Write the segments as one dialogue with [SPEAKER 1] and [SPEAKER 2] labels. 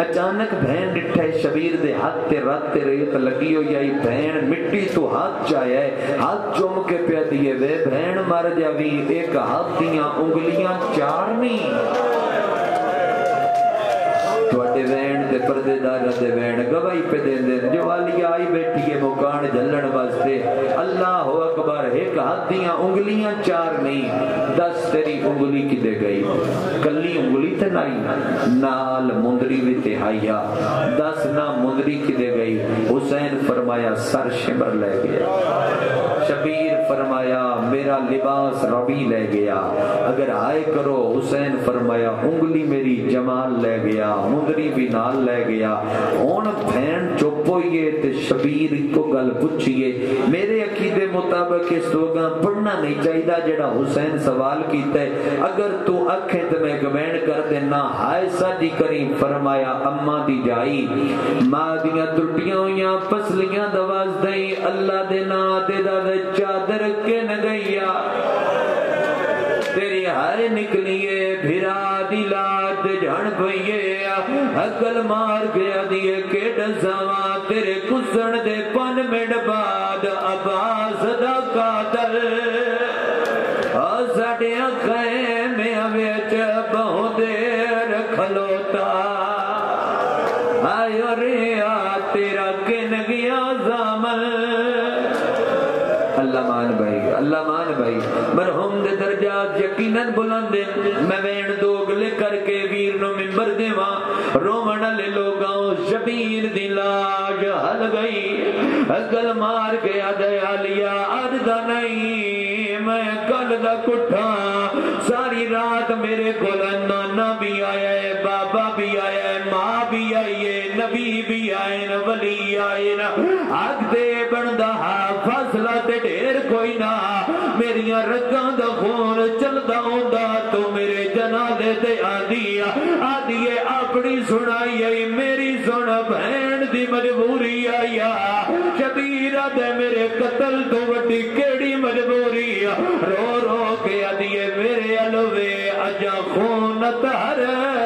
[SPEAKER 1] अचानक भैन डिठे शबीर दे हाथ ते रात ते रेत लगी हो यही भैन, मिट्टी तो हाथ जाया है हाथ चुम के पे दिए वे, भैन मर जावी एक हाथ दिया उंगलियाँ चार गवाई पे दे आई बैठी है वास्ते। अल्लाह हो पर एक हाथ दिया उंगलियाँ चार नहीं, दस तेरी उंगली कि गई? कली उंगली तो नहीं नाल मुंदरी भी ते दस ना मुंदरी कि गई? हुसैन फरमाया, सर शिमर लै गया। शबीर फरमाया, मेरा लिबास रबी ले गया। अगर आए करो, हुसैन फरमाया, उंगली मेरी जमाल ले गया, मुंदरी भी नाल ले गया। हूँ भैन चुपोइए ते शबीर को गल पूछिए। मेरे अकीदे मुताबिक इस दोगा पढ़ना नहीं चाहिए जेड़ा हुसैन सवाल किया अगर तू अखे तो मैं गवैन कर देना हाय साजी करी फरमाया, अम्मा दी जाई। माँ दियाँ त्रुटियाँ हुई फसलियाँ दवाज दई। अल्लाह दे ना दे दा चादर किन गईया? तेरी हर निकलिए भिरा दिला दे जान पइए अकल मार गया दिए के सवा तेरे कुसन दे पन में बाद अब्बास दा कादर आ साडियाँ खेमें विच बहु देर खलोता आयो रे आ तेरा किन गया जामल अल्लाह मान भाई, अल्लाह मान भाई। मरहूम दे दर्जात यकीनन बुलंद मैं वेण दोगले करके वीर मिंबर देवा। रोमन ले शबीर दी लाज हल गई। अगल मार गया दयालिया अज दा नहीं। मैं कल दा कुठा सारी रात मेरे कोल नाना भी आया भी है माँ भी आई है, नबी भी आए न, वली आए न। अग दे बनदा फसला ते ढेर कोई ना। मेरिया रगां दा खून चलदा होंदा तो मेरे जनादे ते आंदी आदी अपनी सुनाई आई, मेरी सुन भैन दी मजबूरी आया शबीर दे मेरे कतल तो वड्डी केड़ी मजबूरी रो रो के आदी मेरे अलवे अजा खून तेरी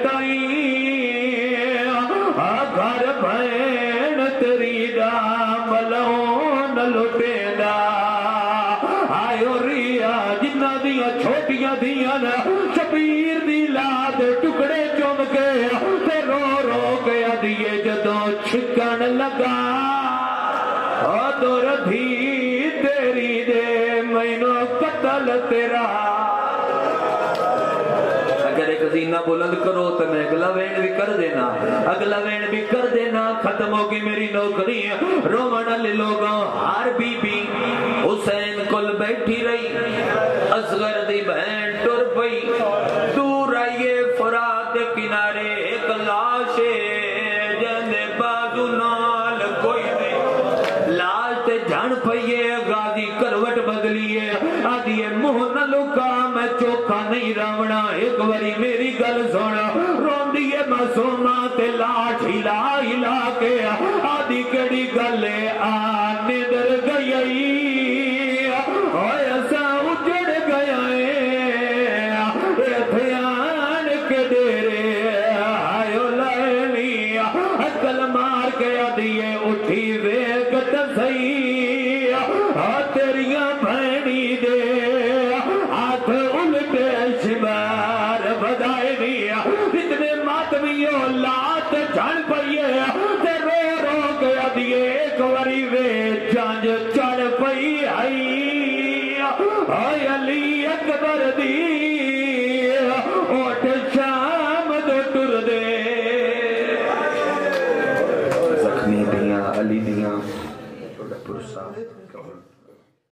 [SPEAKER 1] शबीर दी लाद टुकड़े चुम के ते रो रो के दिए जदों छिकन लगा दुर धी तेरी कतल तेरा अगर बुलंद करो तो मैं अगला वेण भी कर देना। अगला वेण भी कर देना, खत्म होगी मेरी नौकरी। रोमन ले लोग हर बीबी। हुसैन कुल बैठी रही, असगर दी बहन टुर पई। दूर आइए फरात किनारे, एक लाश लाश ते जण पईए गादी करवट बदलिए आदिए मुँह न लुका चोखा नहीं रावणा, एक बारी मेरी गल सुन। रोंदी है मासूमा ते लाठ हिला हिला के आदि केड़ी गल आ निदर गई होय असा गया मार उठी वेगत सही। अदिए लात चढ़ पई पई आई अली अकबर दी शाम दो टुर दे। अली दिया